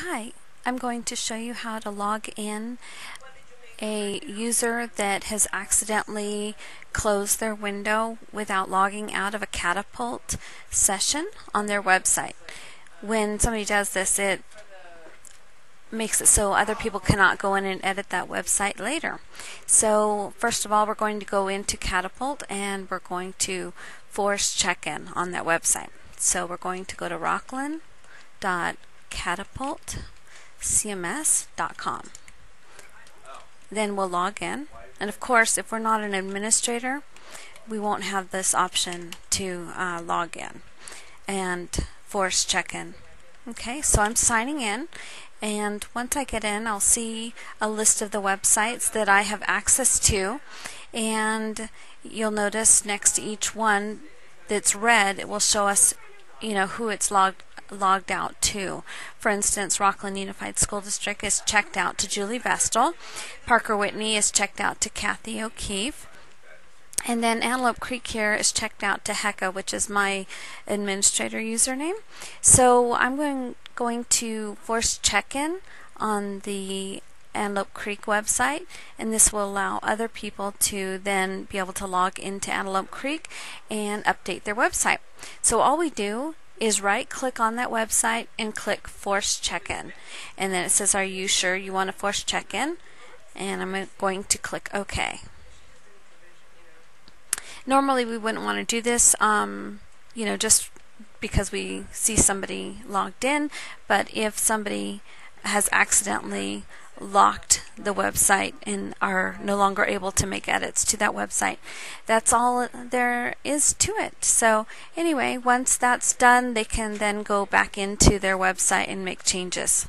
Hi, I'm going to show you how to log in a user that has accidentally closed their window without logging out of a Catapult session on their website. When somebody does this, it makes it so other people cannot go in and edit that website later. So first of all, we're going to go into Catapult and we're going to force check-in on that website. So we're going to go to Rocklin.com catapultcms.com. Then we'll log in. And of course, if we're not an administrator, we won't have this option to uh, log in and force check in. Okay, so I'm signing in, and once I get in, I'll see a list of the websites that I have access to, and you'll notice next to each one that's red, it will show us, you know, who it's logged logged out to. For instance, Rocklin Unified School District is checked out to Julie Vestal. Parker Whitney is checked out to Kathy O'Keefe. And then Antelope Creek here is checked out to Hecka, which is my administrator username. So I'm going, going to force check-in on the Antelope Creek website, and this will allow other people to then be able to log into Antelope Creek and update their website. So all we do is right click on that website and click force check-in. And then it says are you sure you want to force check-in? And I'm going to click OK. Normally we wouldn't want to do this um, you know just because we see somebody logged in. But if somebody has accidentally locked the website and are no longer able to make edits to that website. That's all there is to it. So anyway, once that's done, they can then go back into their website and make changes.